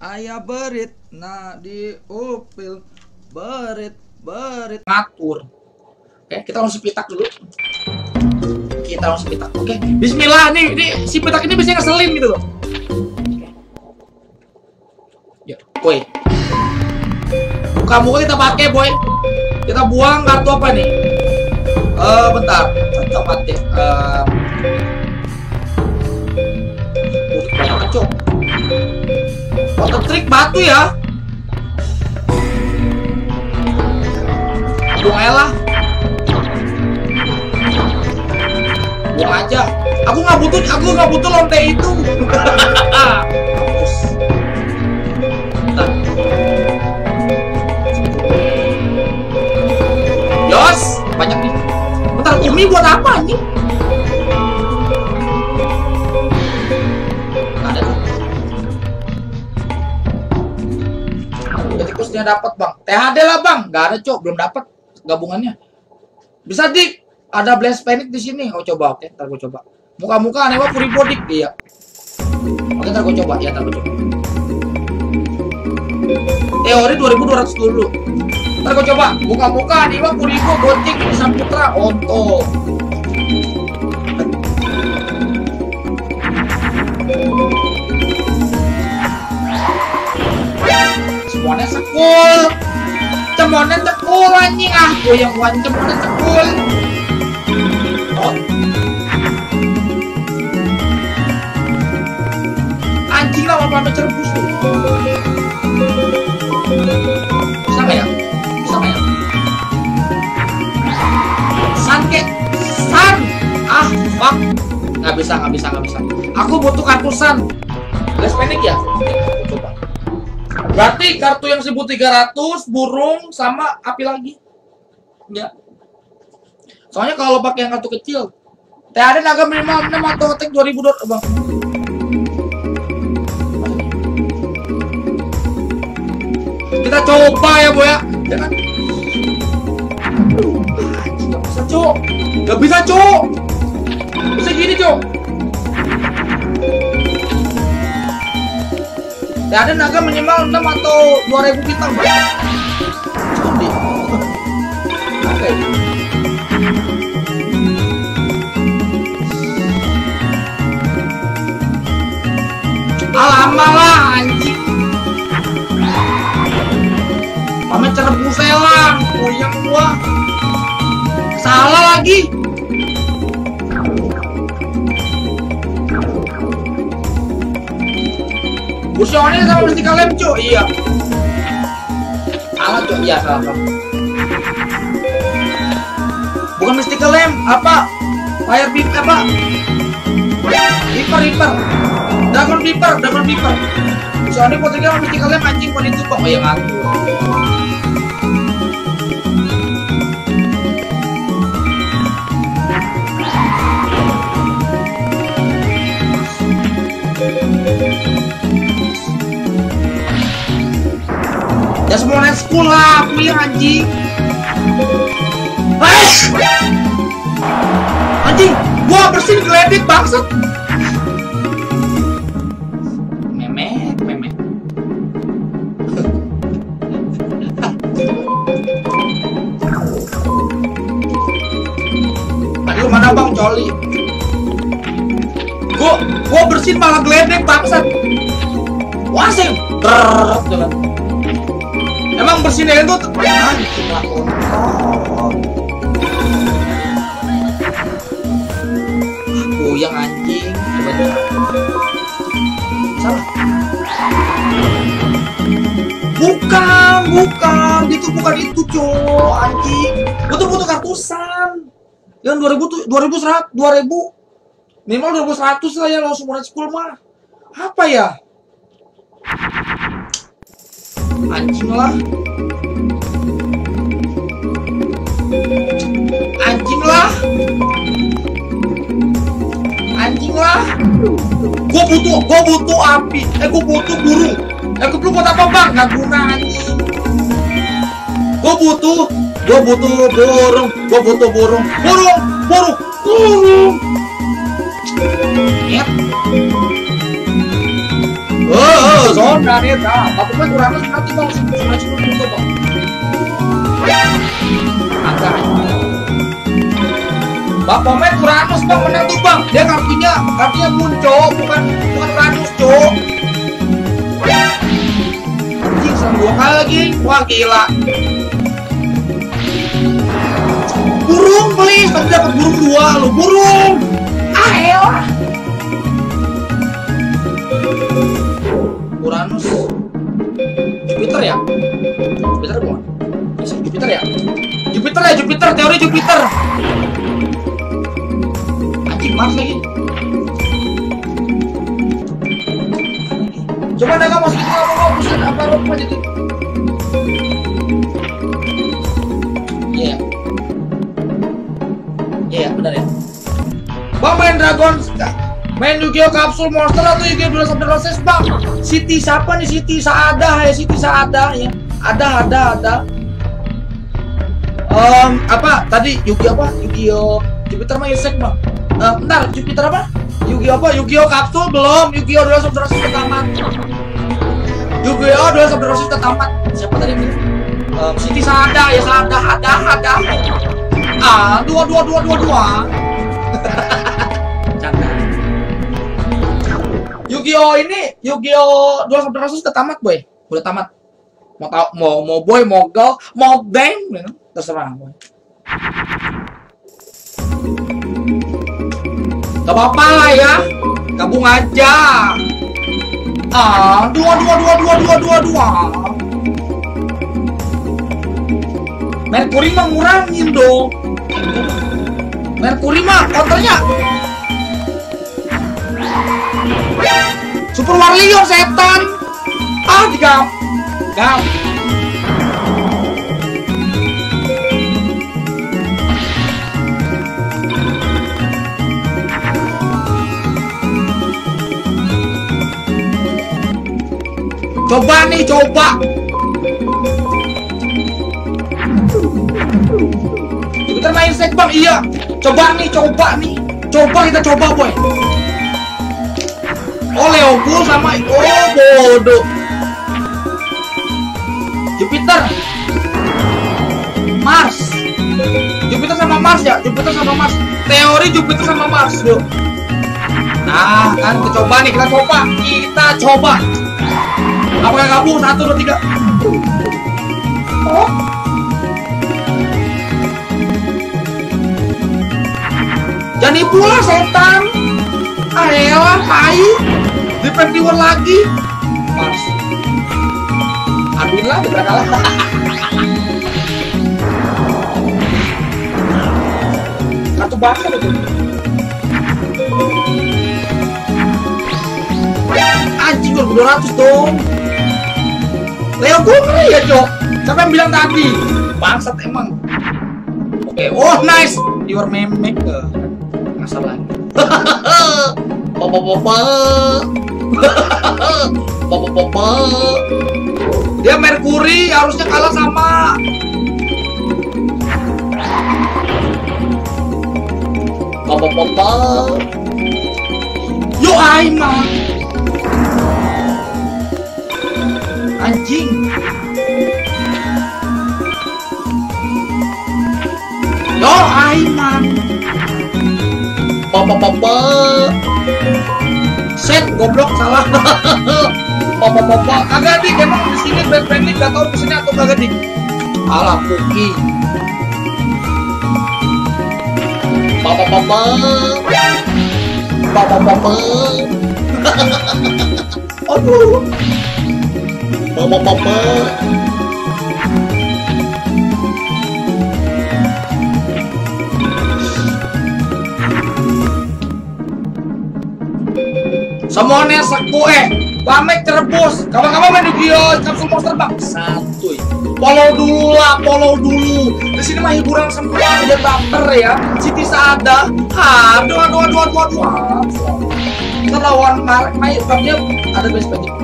Ayah berit, nah di upil berit, berit ngatur. Oke, kita langsung pitak dulu. Kita langsung pitak. Oke, Bismillah nih, ini si pitak ini biasanya ngeselin gitu loh. Ya, boy. Muka-muka kita pakai, boy. Kita buang kartu apa nih? Eh, bentar. Coba deh. Eh, banyak cok. Water trick batu ya. Buang aja lah. Buang aja. Aku nggak butuh, aku nggak butuh lonte itu. Yos, banyak nih. Bentar, Umi buat apa anjing? Dapat bang. THD lah bang. Nggak ada cok, belum dapat gabungannya. Bisa dik. Ada blast panic di sini. Oh coba, oke, ntar gue coba. Muka-muka aneh banget puribodik iya. Oke, ntar gue coba. Ya, ntar gue coba. Teori 2200 dulu. Ntar gue coba. Muka-muka aneh banget puribo gotik Saputra Onto. Sekul. Cemonan cekul anjing ah. Gue yang buat cemonan cekul. Oh. Anjing lah apa cerbus tuh. Nggak ya? Nggak ya? San kek San Ah fuck Nggak bisa nggak bisa nggak bisa Aku butuh kartu San Less panic ya? Berarti kartu yang 1300 Burung sama api lagi. Ya. Soalnya kalau pakai yang kartu kecil THD naga minimal 6 atau tank 2000 dot bang Kita coba ya boy ya. Jangan. Gak bisa cok Gak bisa cok Bisa gini cok Ya ada naga minimal 6 atau 2000 bintang bang Coba Oke. Alamak lah anjing. Pamer cerebus lah Goyang gua. Salah lagi Fusionnya sama Mystica Lem cuy Iya. Salah cuy Iya salah salah Bukan Mystica Lem Apa? Fire Beep apa? Reaper Reaper Dragon Reaper Dragon Reaper Fusionnya potensinya sama Mystica Lem anjing Bukan itu kok Oh iya ngaku Ya semua net school lah, aku yang anjing. Eish! Anjing, gua bersihin geledek bangsat. Memek, memek. Aduh, mana bang coli? Gua, gua bersihin malah geledek bangsat. Wasing, Drrrr, jalan. Lah kontol. Aku yang anjing coba coba. Salah. Bukan, bukan, itu bukan itu, cowok anjing. Butuh butuh kartusan. Yang 2000 tuh 2100 2000 minimal 2100 lah ya langsung mulai school mah. Apa ya? anjing lah anjing lah. Anjing lah. Gua butuh gua butuh api. Eh gua butuh burung. Eh gua butuh apa bang? Gak guna anjing. Gua butuh gua butuh burung. Gua butuh burung. Burung burung. Burung. Yep. Oh, oh, son. planeta. Bapaknya Uranus nanti bang. Sih sudah sudah Agak. Uranus bang menang tuh bang. Dia kartunya kartunya muncul bukan bukan Uranus cok. Anjing serang dua kali lagi. Wah gila. Burung please, tapi dapat burung dua lo burung. Ah elah. Uranus Jupiter ya Jupiter bukan Jupiter ya Jupiter ya Jupiter teori Jupiter. Anjing Mars lagi. Coba kamu masukin kamu mau pusat apa apa jadi? Iya iya benar ya. Bang main Dragon Main Yu-Gi-Oh kapsul monster atau Yu-Gi-Oh dua sampai proses bang? Siti siapa nih? Siti Saada ya Siti Saada ya? Ada ada ada. Um, apa tadi Yu-Gi apa? Yu-Gi-Oh Jupiter mah Insect bang. Uh, bentar Jupiter apa? Yu-Gi-Oh apa? Yu-Gi-Oh kapsul belum. Yu-Gi-Oh dua sampai proses tamat. Yu-Gi-Oh dua tamat. Siapa tadi? Um, Siti Saada ya Saada ada ada. Ah dua dua dua dua dua. Canda. Yu-Gi-Oh ini Yu-Gi-Oh dua udah tamat boy udah tamat mau tau mau mau boy mau mau bang terserah boy gak apa-apa lah ya gabung aja ah dua dua dua dua dua dua dua Merkuri mah ngurangin dong Merkuri mah konternya Super Warrior setan. Ah, digam. Gam. Coba nih, coba. Kita main set bang, iya. Coba nih, coba nih. Coba kita coba boy. Oh Leopold sama oh bodoh. Jupiter. Mars. Jupiter sama Mars ya, Jupiter sama Mars. Teori Jupiter sama Mars, yuk. Nah, kan kita coba nih, kita coba. Kita coba. Apakah kamu satu dua tiga? Jadi pula setan. Ayolah. Defend viewer lagi. Mars. Aduin lah, udah kalah. Satu bahasa betul. Anjing gue 200 dong. Leo gue ya, Cok. Siapa yang bilang tadi? Bangsat emang. Oke, oh nice. Your meme maker. Ngasal lagi. Papa papa. Papa papa. Dia Mercury harusnya kalah sama Papa papa. Yo Aiman. Anjing. Yo Aiman. Papa papa. Set goblok salah. Papa papa. Kagak dik emang di sini bad panic gak tau ke sini atau kagak dik. Alah Puki. Papa papa. Papa papa. Aduh. Papa papa. Semuanya sekue, Pamek terebus, kawan-kawan main Yu-Gi-Oh! Kapsul monster bang. Satu Follow dulu lah, follow dulu. Di sini mah hiburan semua, udah baper ya. Siti Saada Aduh, aduh, aduh, aduh, aduh. Kita lawan Mark, main babnya ada best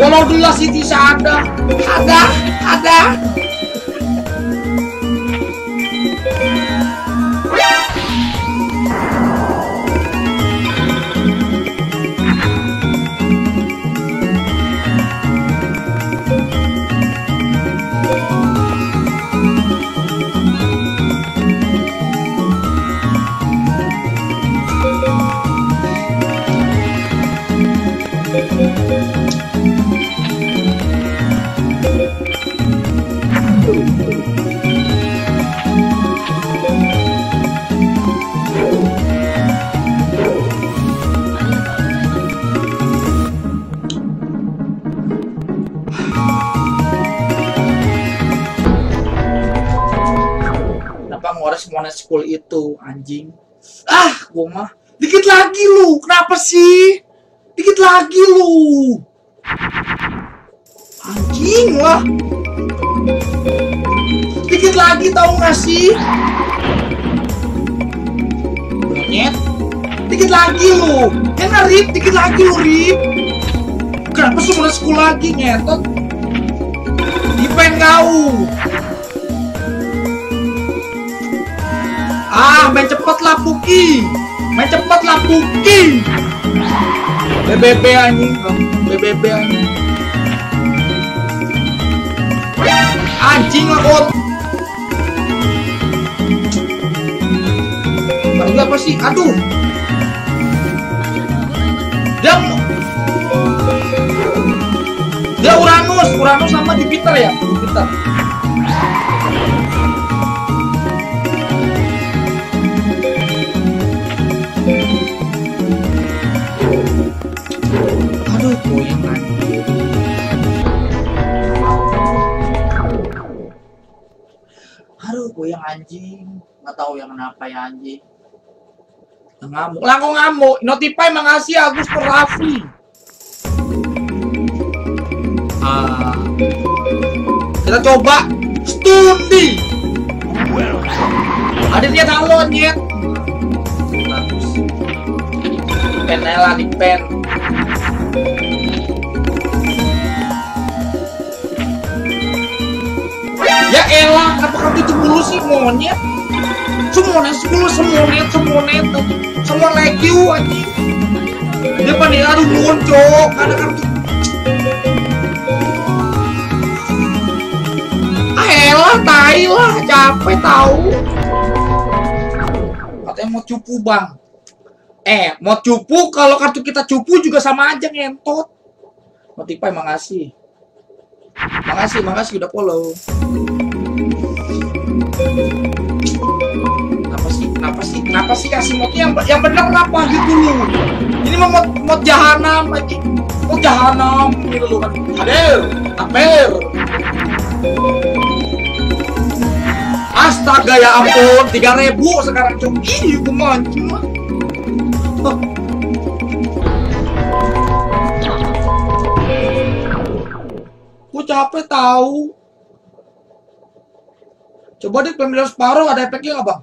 budget Follow dulu lah Siti Saada Ada, ada Monash School itu anjing. Ah gua mah. Dikit lagi lu. Kenapa sih? Dikit lagi lu. Anjing lah dikit lagi tahu gak sih? Monyet dikit lagi lu. Ya Rip? Dikit lagi lu Rip. Kenapa mulai sekolah lagi ngetot? Dipen kau ah main cepet lah Puki main cepet lah Puki BBB anjing BBB anjing anjing lah kot apa sih? Aduh. Dia Dia Uranus, Uranus sama Jupiter ya? Jupiter. Anjing. Nggak tahu yang kenapa ya anjing. Ngamuk. Lah ngamuk? Notify makasih Agus Raffi. Ah. Kita coba studi. Ada dia halo nyet. Bagus. Pen lah di pen. Ya elah, kenapa kamu itu mulu sih monyet? Semuanya sepuluh semuanya semuanya semua lagi anjing. Dia panik aduh muncul karena kartu. Ah elah, tai lah, capek tahu. Katanya mau cupu bang. Eh, mau cupu kalau kartu kita cupu juga sama aja ngentot. Notify makasih. Makasih, makasih udah follow. Kenapa sih? Kenapa sih? Kenapa sih kasih mod yang yang benar kenapa gitu lu? Ini mau mod, mod jahanam lagi. Mod jahanam gitu lu kan. Hadir, takbir. Astaga ya ampun, 3000 sekarang cuma ini kemancing lah. Gue capek tahu. Coba deh pemilihan separuh ada efeknya nggak bang?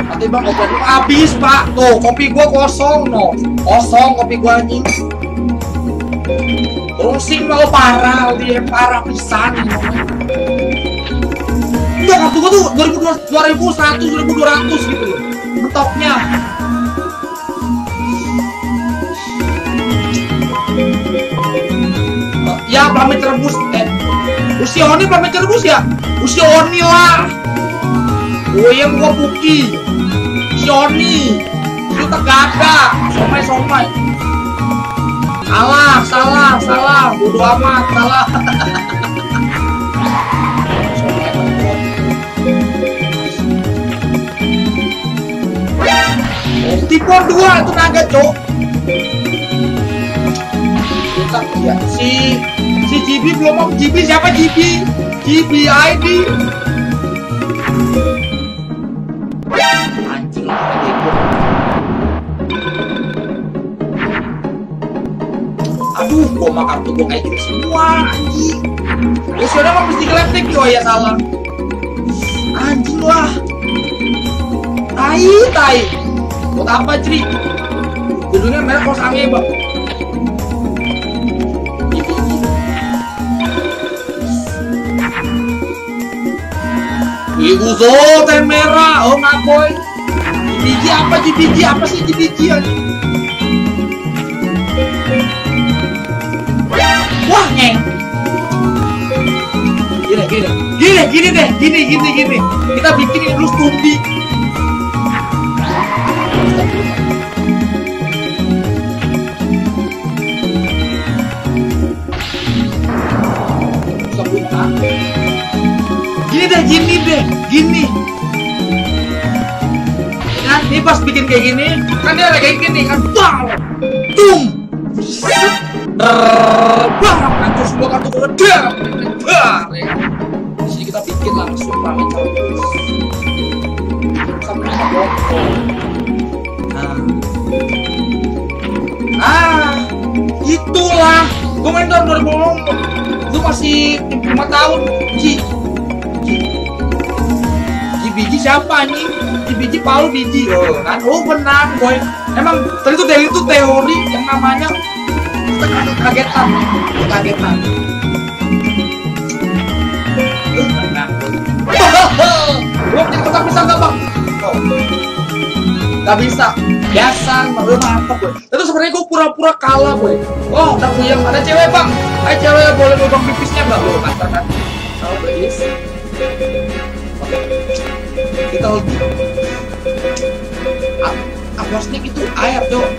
Nanti bang kopi habis pak. Tuh kopi gua kosong no. Kosong kopi gua anjing. Rusing mau parah dia parah pisan. Enggak kartu gua tuh 2000 2100 2200 gitu loh. Pamit rebus. Eh Usioni pamit rebus ya? Usioni lah. Oh yang gua puki. Usioni Itu tegada Somai somai. Salah salah salah. Bodo amat salah. Tipon dua itu naga cok. Ya. Si si GB belum mau GB siapa GB GB ID anjing aduh gua mah kartu gua kayak gitu semua anjing. Ya sudah mah mesti keleptik yo ya salah. Anjing lah. Tai tai. Buat apa cri judulnya merah kos angin bang Ibu teh merah, oh ngaboy. Biji apa ji biji apa sih ji biji Wah ngeng. Gini gini gini gini deh gini gini gini. Kita bikin dulu studi. Gini deh, gini. Kan, ini pas bikin kayak gini, kan dia kayak gini kan, bang, tum, Bang, hancur semua kartu gede. Bar, ya. Di sini kita bikin langsung potong. Nah. Ah, itulah. Gue main tahun 2000 Lu masih 5 tahun. Ji. Ji. Ji biji siapa nih? Ji biji Paul biji. Oh, kan? Oh, benar, boy. Emang tadi tuh dari itu teori yang namanya kagetan kagetan Belum kita bisa nggak bang? Oh. Gak bisa. Biasa, lu mantap boy. Itu sebenarnya gue pura-pura kalah boy. Oh, udah puyeng. Ada cewek bang. Ayo cewek boleh lubang pipisnya nggak? Lo katakan. Kalau beris kita Agnostik itu air dong